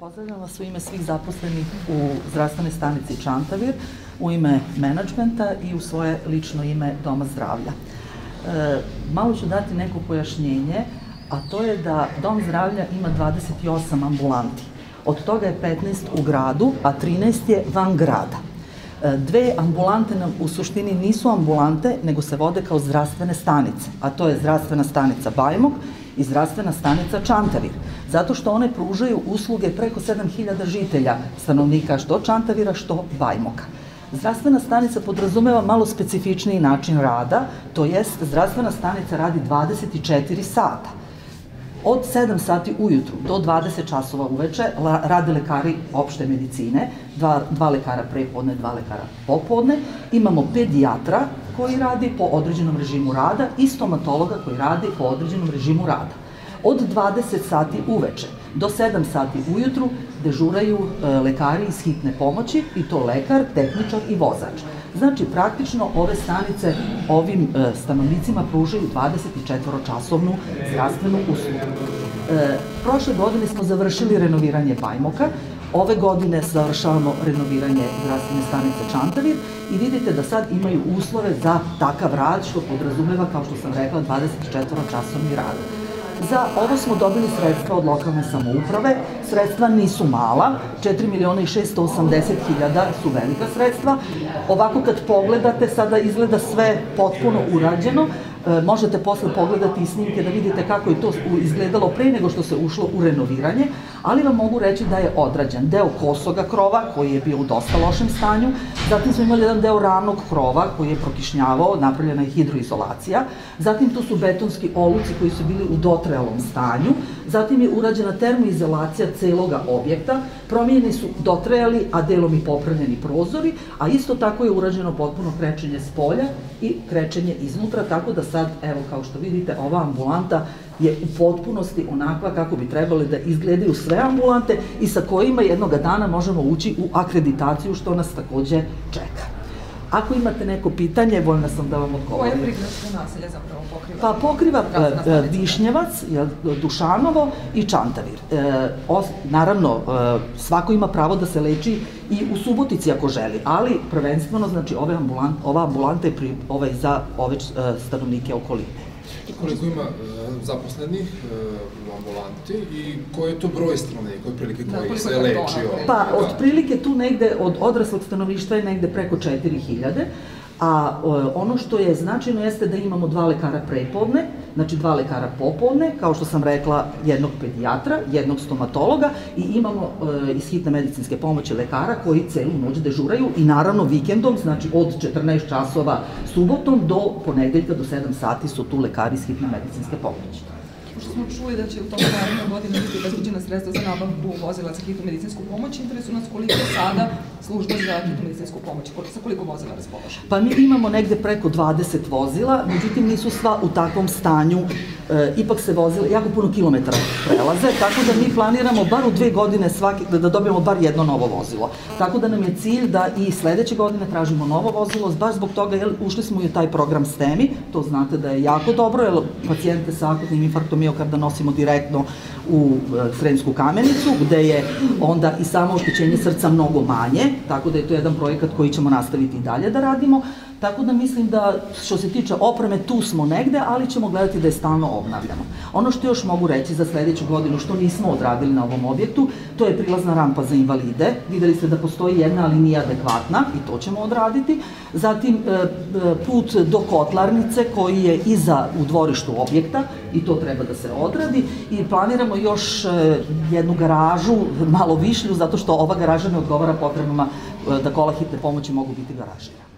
Pozdravljam vas u ime svih zaposlenih u zdravstvenoj stanici Čantavir, u ime menadžmenta i u svoje lično ime Doma zdravlja. E, malo ću dati neko pojašnjenje, a to je da Dom zdravlja ima 28 ambulanti. Od toga je 15 u gradu, a 13 je van grada. E, dve ambulante nam u suštini nisu ambulante, nego se vode kao zdravstvene stanice, a to je zdravstvena stanica Bajmog i zdravstvena stanica Čantavir, zato što one pružaju usluge preko 7000 žitelja, stanovnika što Čantavira, što Bajmoka. Zdravstvena stanica podrazumeva malo specifičniji način rada, to jest zdravstvena stanica radi 24 sata. Od 7 sati ujutru do 20 časova uveče rade lekari opšte medicine, dva, dva lekara prepodne, dva lekara popodne. Imamo pedijatra koji radi po određenom režimu rada i stomatologa koji radi po određenom režimu rada. Od 20 sati uveče do 7 sati ujutru dežuraju e, lekari iz hitne pomoći i to lekar, tehničar i vozač. Znači, praktično ove stanice ovim e, stanovnicima pružaju 24-časovnu zdravstvenu uslugu. E, prošle godine smo završili renoviranje Bajmoka, Ove godine završavamo renoviranje zdravstvene stanice Čantavir i vidite da sad imaju uslove za takav rad, što podrazumeva, kao što sam rekla, 24-časovni rad. Za ovo smo dobili sredstva od lokalne samouprave. Sredstva nisu mala, 4 miliona i 680 hiljada su velika sredstva. Ovako kad pogledate, sada izgleda sve potpuno urađeno. E, možete posle pogledati i snimke da vidite kako je to izgledalo pre nego što se ušlo u renoviranje, ali vam mogu reći da je odrađen deo kosoga krova koji je bio u dosta lošem stanju, zatim smo imali jedan deo ravnog krova koji je prokišnjavao, napravljena je hidroizolacija, zatim tu su betonski oluci koji su bili u dotrajalom stanju, zatim je urađena termoizolacija celoga objekta, promijenjeni su dotrajali, a delom i popravljeni prozori, a isto tako je urađeno potpuno krečenje s polja i krečenje iznutra, tako da sad, evo kao što vidite, ova ambulanta je u potpunosti onakva kako bi trebali da izgledaju sve ambulante i sa kojima jednoga dana možemo ući u akreditaciju što nas takođe čeka. Ako imate neko pitanje, voljna sam da vam odgovorim. Koje prigradsko naselje zapravo pokriva? Pa pokriva e, Višnjevac, Dušanovo i Čantavir. E, os, naravno, e, svako ima pravo da se leči i u Subotici ako želi, ali prvenstveno, znači, ove ambulant, ova ambulanta je pri, ovaj, za ove e, stanovnike okoline. Koliko ima uh, zaposlenih uh, u ambulanti i koji je to broj stanovnika, otprilike koji da, se leči ovdje? Pa, da. otprilike tu negde od odraslog stanovništva je negde preko 4000, A ono što je značajno jeste da imamo dva lekara prepodne, znači dva lekara popodne, kao što sam rekla, jednog pedijatra, jednog stomatologa i imamo e, iz hitne medicinske pomoći lekara koji celu noć dežuraju i naravno vikendom, znači od 14 časova subotom do ponedeljka do 7 sati su tu lekari iz hitne medicinske pomoći pošto smo čuli da će u toku naredne godine biti obezbeđena sredstva za nabavku vozila za hitnu medicinsku pomoć, interesu nas koliko sada služba za hitnu medicinsku pomoć, sa koliko vozila raspolaže? Pa mi imamo negde preko 20 vozila, međutim nisu sva u takvom stanju, e, ipak se vozila, jako puno kilometara prelaze, tako da mi planiramo bar u dve godine svaki, da, da dobijemo bar jedno novo vozilo. Tako da nam je cilj da i sledeće godine tražimo novo vozilo, baš zbog toga, jer ušli smo i u taj program STEMI, to znate da je jako dobro, jer pacijente sa akutnim infarktom miokarda nosimo direktno u e, Sremsku kamenicu, gde je onda i samo oštećenje srca mnogo manje, tako da je to jedan projekat koji ćemo nastaviti i dalje da radimo. Tako da mislim da što se tiče opreme tu smo negde, ali ćemo gledati da je stalno obnavljamo. Ono što još mogu reći za sledeću godinu što nismo odradili na ovom objektu, to je prilazna rampa za invalide. Videli ste da postoji jedna, ali nije adekvatna i to ćemo odraditi. Zatim e, e, put do kotlarnice koji je iza u dvorištu objekta i to treba da se odradi i planiramo još e, jednu garažu, malo višlju, zato što ova garaža ne odgovara potrebama da kola hitne pomoći mogu biti garažira.